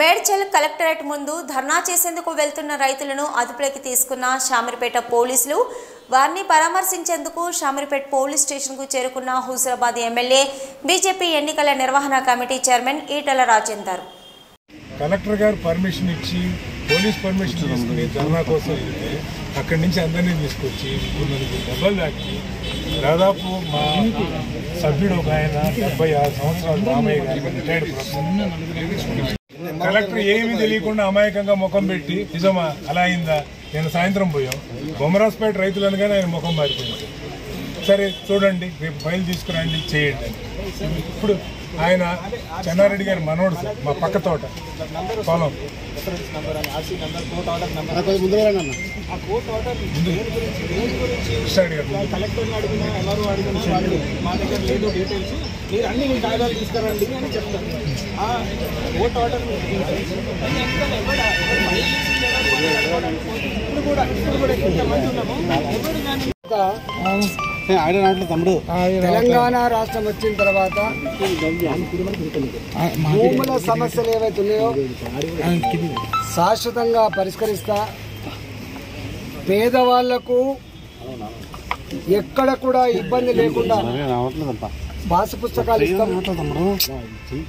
Medchal collectorate ముందు ధర్నా చేసేందుకు వెళ్తున్న రైతులను అదుపులోకి తీసుకున్న షామిరిపేట పోలీసులు. వారిని పరామర్శించేందుకు షామిరిపేట పోలీస్ స్టేషన్కు చేరుకున్న హుజరాబాద్ ఎమ్మెల్యే బీజేపీ ఎన్నికల నిర్వహణ committee chairman Etela Rajender. Collector గారు పర్మిషన్ ఇచ్చి పోలీస్ పర్మిషన్ తీసుకుని ధర్నా కోసం అక్కడి నుంచి అందరినీ తీసుకొచ్చి ముగ్గురు నలుగురు దెబ్బలు దాకి దాదాపు మా సభ్యుడు ఒక ఆయన డెబ్బై ఆరు సంవత్సరాలు రామయ్య గారు రిటైర్డ్ ప్రొఫెసర్. కలెక్టర్ ఏమీ తెలియకుండా అమాయకంగా ముఖం పెట్టి నిజమా అలా అయిందా? నేను సాయంత్రం పోయాం. బొమ్మరాజ్పేట రైతులు అనగానే ఆయన ముఖం మారిపోయింది. సరే చూడండి రేపు ఫైల్ తీసుకురండి చేయండి. ఇప్పుడు ఆయన చెన్నారెడ్డి గారి మనోడు సార్ మా పక్క తోట పొలం. కృష్ణారెడ్డి గారు కలెక్టర్ని అడిగినా ఎవరు అడిగినా వాళ్ళు మా దగ్గర లేదు డీటెయిల్స్ మీరు అన్ని మీ కాగితాలు తీసుకురండి అని చెప్తారు. ఆ ఓట్ ఆర్డర్ ఇప్పుడు కూడా ఇప్పుడు కూడా ఎంతమంది ఉన్నామో. ఎవరు కానీ తెలంగాణ రాష్ట్రం వచ్చిన తర్వాత భూముల సమస్యలు ఏవైతే ఉన్నాయో శాశ్వతంగా పరిష్కరిస్తా పేదవాళ్ళకు ఎక్కడ కూడా ఇబ్బంది లేకుండా భాష పుస్తకాలు ఇస్తాం.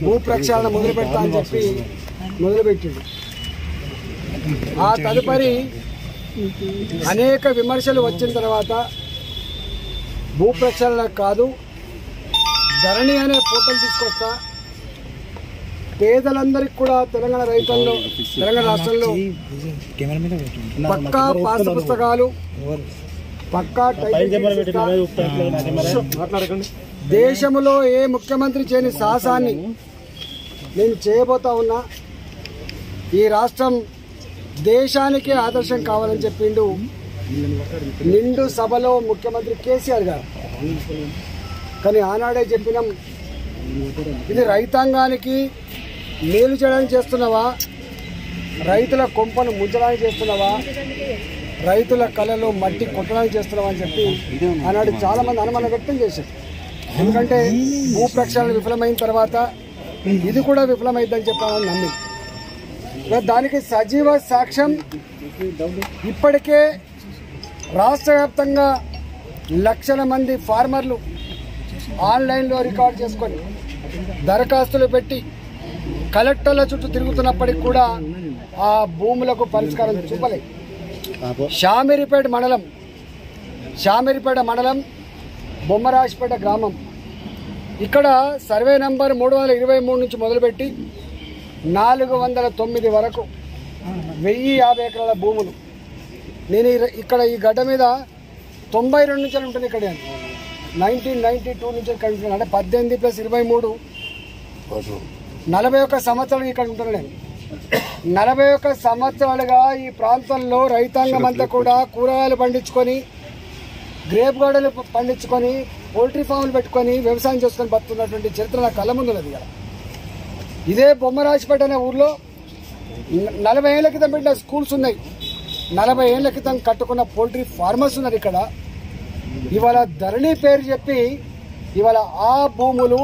భూ ప్రక్షాళన మొదలు పెడతా అని చెప్పి మొదలుపెట్టిండు. ఆ తదుపరి అనేక విమర్శలు వచ్చిన తర్వాత భూ ప్రక్షాళన కాదు ధరణి అనే పోర్టల్ తీసుకొస్తా. పేదలందరికీ కూడా తెలంగాణ రైతుల్లో తెలంగాణ రాష్ట్రంలో పక్కా పాస్ పుస్తకాలు పక్కా. దేశంలో ఏ ముఖ్యమంత్రి చేయని సాహసాన్ని నేను చేయబోతా ఉన్నా ఈ రాష్ట్రం దేశానికే ఆదర్శం కావాలని చెప్పిండు నిండు సభలో ముఖ్యమంత్రి కేసీఆర్ గారు. కానీ ఆనాడే చెప్పినాం ఇది రైతాంగానికి మేలు చేయడానికి చేస్తున్నావా? రైతుల కొంపను ముంచడానికి చేస్తున్నావా? రైతుల కళలో మట్టి కొట్టడానికి చేస్తున్నావా అని చెప్పి ఆనాడు చాలా మంది అనుమానం వ్యక్తం చేశారు. ఎందుకంటే భూ ప్రక్షాళన విఫలమైన తర్వాత ఇది కూడా విఫలమైందని చెప్పాలని నమ్మి. దానికి సజీవ సాక్ష్యం ఇప్పటికే రాష్ట్ర వ్యాప్తంగా లక్షల మంది ఫార్మర్లు ఆన్లైన్లో రికార్డ్ చేసుకొని దరఖాస్తులు పెట్టి కలెక్టర్ల చుట్టూ తిరుగుతున్నప్పటికి కూడా ఆ భూములకు పరిష్కారం చూపలే. షామిరిపేట మండలం షామిరిపేట మండలం బొమ్మరాజపేట గ్రామం. ఇక్కడ సర్వే నంబర్ మూడు వందల ఇరవై మూడు నుంచి మొదలుపెట్టి నాలుగు వందల తొమ్మిది వరకు వెయ్యి యాభై ఎకరాల భూములు. నేను ఇక్కడ ఈ గడ్డ మీద తొంభై రెండు నుంచి ఉంటుంది ఇక్కడ. నైన్టీన్ నైన్టీ టూ నుంచి ఉంటున్నాను అంటే పద్దెనిమిది ప్లస్ ఇరవై మూడు. నలభై ఒక్క సంవత్సరాలు ఇక్కడ నేను నలభై ఒక్క సంవత్సరాలుగా ఈ ప్రాంతంలో రైతాంగం అంతా కూడా కూరగాయలు పండించుకొని గ్రేప్ గార్డెన్లు పండించుకొని పోల్ట్రీ ఫామ్లు పెట్టుకొని వ్యవసాయం చేసుకొని బతుకున్నటువంటి చరిత్ర నా కళ్ళ ముందు ఉన్నది కదా ఇదే బొమ్మరాజపేట అనే ఊర్లో నలభై ఏళ్ళ క్రితం పెట్టిన స్కూల్స్ ఉన్నాయి. నలభై ఏళ్ళ క్రితం కట్టుకున్న పోల్ట్రీ ఫార్మర్స్ ఉన్నారు ఇక్కడ. ఇవాళ ధరణి పేరు చెప్పి ఇవాళ ఆ భూములు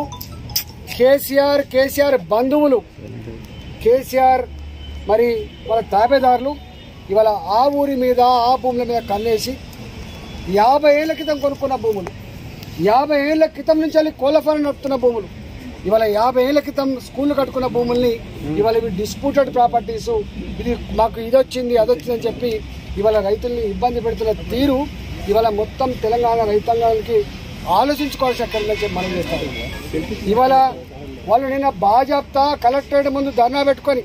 కేసీఆర్ కేసీఆర్ బంధువులు. కేసీఆర్ మరి వాళ్ళ తాబేదారులు ఇవాళ ఆ ఊరి మీద ఆ భూముల మీద కన్నేసి యాభై ఏళ్ళ క్రితం కొనుక్కున్న భూములు. యాభై ఏళ్ళ క్రితం నుంచి వెళ్ళి కోళ్ళ ఫారం నడుపుతున్న భూములు. ఇవాళ యాభై ఏళ్ళ క్రితం స్కూల్ కట్టుకున్న భూముల్ని ఇవాళ ఇవి డిస్ప్యూటెడ్ ప్రాపర్టీస్ ఇది మాకు ఇది వచ్చింది అది వచ్చిందని అని చెప్పి ఇవాళ రైతుల్ని ఇబ్బంది పెడుతున్న తీరు ఇవాళ మొత్తం తెలంగాణ రైతాంగానికి ఆలోచించుకోవాల్సి అక్కడ మనం చేస్తారు ఇవాళ వాళ్ళు నిన్న బాజాప్తా కలెక్టరేట్ ముందు ధర్నా పెట్టుకొని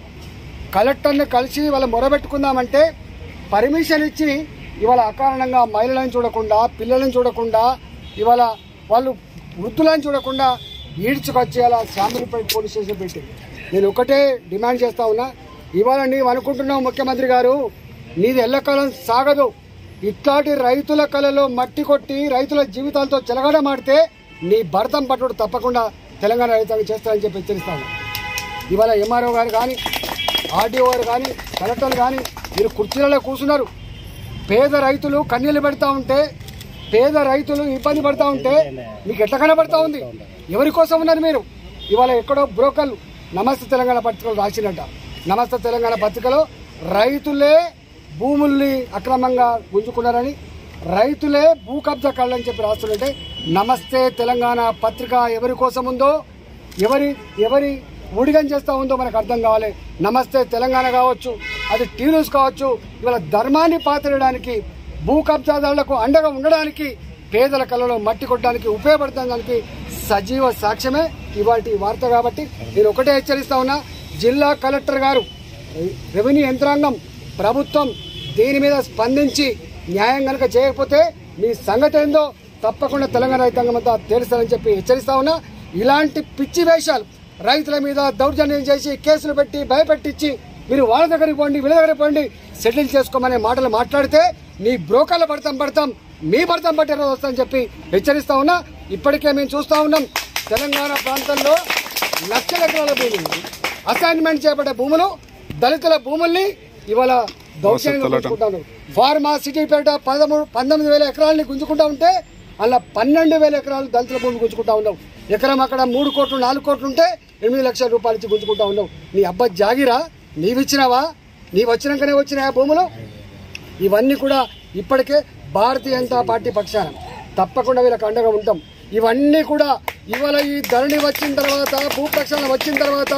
కలెక్టర్ని కలిసి వాళ్ళ మొరబెట్టుకుందామంటే పర్మిషన్ ఇచ్చి ఇవాళ అకారణంగా మహిళలను చూడకుండా పిల్లలను చూడకుండా ఇవాళ వాళ్ళు వృద్ధులను చూడకుండా ఈడ్చుకొచ్చి అలా శాంతిపేట పోలీస్ స్టేషన్ పెట్టి నేను ఒకటే డిమాండ్ చేస్తా ఉన్నా. ఇవాళ నీవు అనుకుంటున్నావు ముఖ్యమంత్రి గారు నీది ఎల్లకాలం సాగదు. ఇట్లాంటి రైతుల కళలో మట్టి కొట్టి రైతుల జీవితాలతో చెలగడమాడితే నీ భరతం పట్టుడు తప్పకుండా తెలంగాణ రైతాంగం చేస్తారని చెప్పి హెచ్చరిస్తాను ఇవాళ ఎంఆర్ఓ గారు కానీ ఆర్డీఓ గారు కానీ కలెక్టర్లు కానీ మీరు కుర్చీలలో కూర్చున్నారు. పేద రైతులు కన్నీళ్ళు పెడతా ఉంటే పేద రైతులు ఇబ్బంది పడతా ఉంటే మీకు ఎట్లా కనబడతా ఉంది? ఎవరి కోసం ఉన్నారు మీరు? ఇవాళ ఎక్కడో బ్రోకర్లు నమస్తే తెలంగాణ పత్రికలు రాసినట్ట. నమస్తే తెలంగాణ పత్రికలో రైతులే భూముల్ని అక్రమంగా గుంజుకున్నారని రైతులే భూ కబ్జా కళ్ళని చెప్పి రాస్తుంటే నమస్తే తెలంగాణ పత్రిక ఎవరి కోసం ఉందో ఎవరి ఎవరి ఉడిగం చేస్తూ ఉందో మనకు అర్థం కావాలి. నమస్తే తెలంగాణ కావచ్చు అది టీ న్యూస్ కావచ్చు ఇవాళ ధర్మాన్ని పాతరడానికి భూ కబ్జాదారులకు అండగా ఉండడానికి పేదల కళ్ళలో మట్టి కొట్టడానికి ఉపయోగపడుతున్న సజీవ సాక్ష్యమే ఇవాటి వార్త కాబట్టి నేను ఒకటే హెచ్చరిస్తా ఉన్నా జిల్లా కలెక్టర్ గారు రెవెన్యూ యంత్రాంగం ప్రభుత్వం దీని మీద స్పందించి న్యాయం కనుక చేయకపోతే మీ సంగతి ఏందో తప్పకుండా తెలంగాణ రైతాంగం అంతా తెలుస్తారని చెప్పి హెచ్చరిస్తా ఉన్నా. ఇలాంటి పిచ్చి వేషాలు రైతుల మీద దౌర్జన్యం చేసి కేసులు పెట్టి భయపెట్టించి మీరు వాళ్ళ దగ్గరికి పోండి వీళ్ళ దగ్గరికి పోండి సెటిల్ చేసుకోమనే మాటలు మాట్లాడితే నీ బ్రోకర్ల పడతాం పడతాం మీ పడతాం పట్టే రోజు వస్తామని చెప్పి హెచ్చరిస్తా ఉన్నా. ఇప్పటికే మేము చూస్తా ఉన్నాం తెలంగాణ ప్రాంతంలో లక్షల ఎకరాల భూములు అసైన్మెంట్ చేపట్టే భూములు దళితుల భూముల్ని ఇవాళ గుంజుకుంటాను ఫార్మా సిటీపేట పదమూడు పంతొమ్మిది వేల ఎకరాలని గుంజుకుంటా ఉంటే అలా పన్నెండు వేల ఎకరాలు దళితుల భూమి గుంజుకుంటా ఉన్నావు. ఎకరం అక్కడ మూడు కోట్లు నాలుగు కోట్లు ఉంటే ఎనిమిది లక్షల రూపాయలు ఇచ్చి గుంజుకుంటా ఉన్నావు. నీ అబ్బా జాగిరా నీవిచ్చినావా? నీ వచ్చినాకనే వచ్చినాయి భూములు? ఇవన్నీ కూడా ఇప్పటికే భారతీయ జనతా పార్టీ పక్షాన తప్పకుండా వీళ్ళకి అండగా ఉంటాం. ఇవన్నీ కూడా ఇవాళ ఈ ధరణి వచ్చిన తర్వాత భూ ప్రక్షాళన వచ్చిన తర్వాత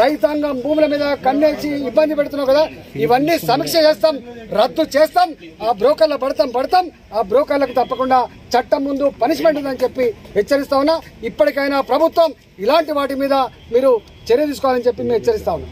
రైతాంగం భూముల మీద కన్నేసి ఇబ్బంది పెడుతున్నావు కదా. ఇవన్నీ సమీక్ష చేస్తాం రద్దు చేస్తాం ఆ బ్రోకర్ల పడతాం పడతాం. ఆ బ్రోకర్లకు తప్పకుండా చట్టం ముందు పనిష్మెంట్ ఉందని చెప్పి హెచ్చరిస్తా ఉన్నా. ఇప్పటికైనా ప్రభుత్వం ఇలాంటి వాటి మీద మీరు చర్య తీసుకోవాలని చెప్పి మేము హెచ్చరిస్తా ఉన్నాం.